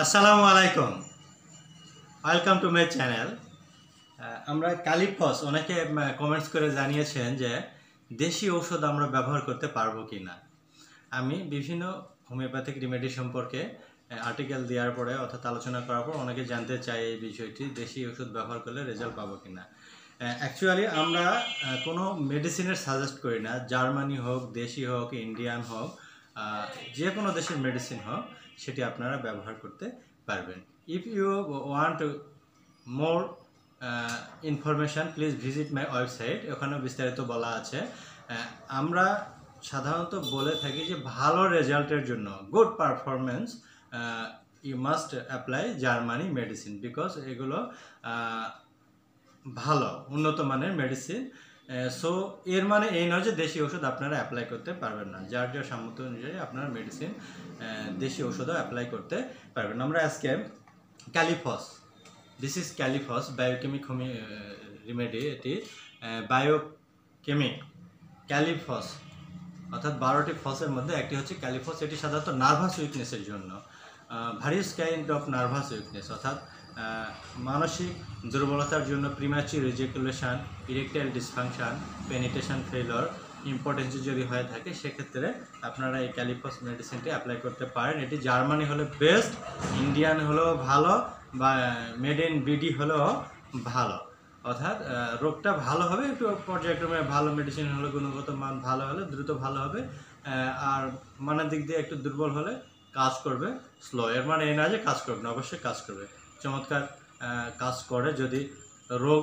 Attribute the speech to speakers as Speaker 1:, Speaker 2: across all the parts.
Speaker 1: আসসালামু আলাইকুম। Welcome to my channel আমরা কালিফস অনেকে কমেন্টস করে জানিয়েছেন যে দেশি ঔষধ আমরা ব্যবহার করতে পারব কি না আমি বিভিন্ন হোমিওপ্যাথিক রিমেডি সম্পর্কে আর্টিকেল দেওয়ার পরে অর্থাৎ আলোচনা করার পর অনেকে জানতে চাই এই বিষয়টি, দেশি ওষুধ ব্যবহার করলে রেজাল্ট পাবো কি না অ্যাকচুয়ালি আমরা কোনো মেডিসিনের সাজেস্ট করি না। জার্মানি হোক, দেশি হোক ইন্ডিয়ান হোক যে কোনো দেশের মেডিসিন হোক, সেটি আপনারা ব্যবহার করতে পারবেন। If you want more information please visit my website ওখানেও বিস্তারিত বলা আছে। আমরা সাধারণত বলে থাকি যে ভালো রেজাল্টের জন্য good performance you must apply Germany medicine because এগুলো ভালো, উন্নত মানের মেডিসিন সো এর মানে এই নয় যে দেশি ওষুধ আপনারা অ্যাপ্লাই করতে পারবেন না। যার যার সামর্থ্য অনুযায়ী আপনারা মেডিসিন দেশি ওষুধও অ্যাপ্লাই করতে পারবেন। আমরা আজকে Kali Phos this is Kali Phos biochemic homeo remedy এটি বায়োকেমিক ক্যালিফস, অর্থাৎ বারোটি ফসের মধ্যে একটি হচ্ছে ক্যালিফস, এটি সাধারণত নার্ভাস উইকনেসের জন্য। Various kind of nervous weakness অর্থাৎ মানসিক দুর্বলতার জন্য premature ejaculation, erectile dysfunction, penetration failure impotence যদি হয়ে থাকে, সেক্ষেত্রে আপনারা এই ক্যালিফস মেডিসিনটি অ্যাপ্লাই করতে পারেন। এটি জার্মানি হলে বেস্ট, ইন্ডিয়ান হলেও ভালো, বা, মেড ইন বিডি হলেও ভালো। অর্থাৎ রোগটা ভালো হবে, একটু পর্যায়ক্রমে ভালো মেডিসিন হলে, গুণগত মান ভালো হলে, দ্রুত ভালো হবে আর মানের দিক দিয়ে একটু দুর্বল হলে কাজ করবে, স্লো। এর মানে এই না যে কাজ করবে না, অবশ্যই কাজ করবে। চমৎকার কাজ করে যদি রোগ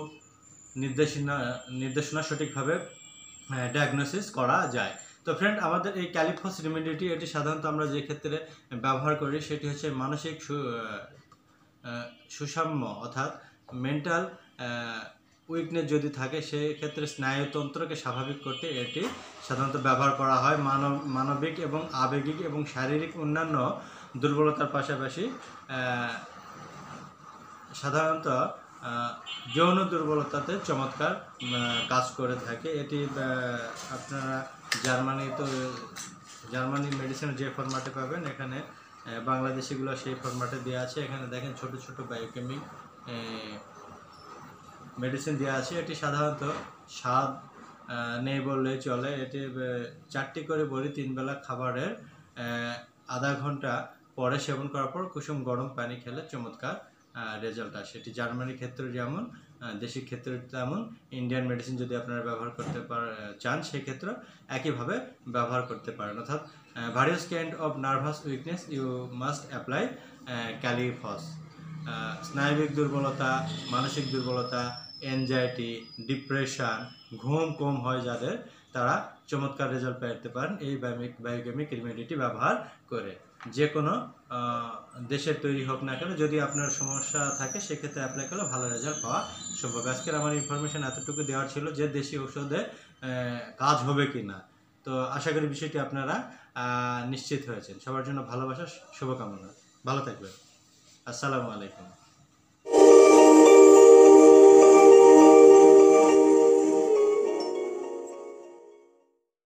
Speaker 1: নির্দেশনা নির্দেশনা সঠিকভাবে ডায়াগনোসিস করা যায়। তো ফ্রেন্ড আমাদের এই ক্যালিফস রিমেডিটি এটি সাধারণত আমরা যে ক্ষেত্রে ব্যবহার করি, সেটি হচ্ছে মানসিক সুসাম্য অর্থাৎ মেন্টাল উইকনেস যদি থাকে সেক্ষেত্রে স্নায়ুতন্ত্রকে স্বাভাবিক করতে এটি সাধারণত ব্যবহার করা হয়। মানব, মানবিক এবং আবেগিক এবং শারীরিক অন্যান্য দুর্বলতার পাশাপাশি সাধারণত যৌন দুর্বলতাতে চমৎকার কাজ করে থাকে। এটি আপনারা জার্মানি তো, জার্মানি মেডিসিন যে ফরম্যাটে পাবেন, এখানে বাংলাদেশিগুলো সেই ফরম্যাটে দেওয়া আছে। এখানে দেখেন ছোট ছোট বায়োকেমিক মেডিসিন দেওয়া আছে। এটি সাধারণত স্বাদ নেই বললেই চলে। এটি চারটি করে বড়ি তিনবেলা খাবারের আধা ঘণ্টা পরে সেবন করার পর কুসুম গরম পানি খেলে চমৎকার। রেজাল্ট আসে। এটি জার্মানির ক্ষেত্রে যেমন আহ, দেশি ক্ষেত্রে তেমন। ইন্ডিয়ান মেডিসিন যদি আপনারা ব্যবহার করতে পার- চান সেক্ষেত্রে একইভাবে ব্যবহার করতে পারেন। অর্থাৎ various kind of nervous weakness you must apply kali phos স্নায়বিক দুর্বলতা মানসিক দুর্বলতা এনজাইটি ডিপ্রেশন ঘুম কম হয় যাদের। তারা চমৎকার রেজাল্ট পেতে পারেন এই বায়োমিক বায়োকেমিক রিমেডিটি ব্যবহার করে। যে কোনো দেশের তৈরি হোক না কেন, যদি আপনার সমস্যা থাকে, সেক্ষেত্রে অ্যাপ্লাই করলে ভালো রেজাল্ট পাওয়া সম্ভব। আজকের আমার ইনফরমেশন এতটুকু দেওয়ার ছিল যে দেশি ঔষধে কাজ হবে কি না। তো আশা করি বিষয়টি আপনারা নিশ্চিত হয়েছেন। সবার জন্য ভালোবাসা, শুভকামনা। ভালো থাকবেন। আসসালামু আলাইকুম।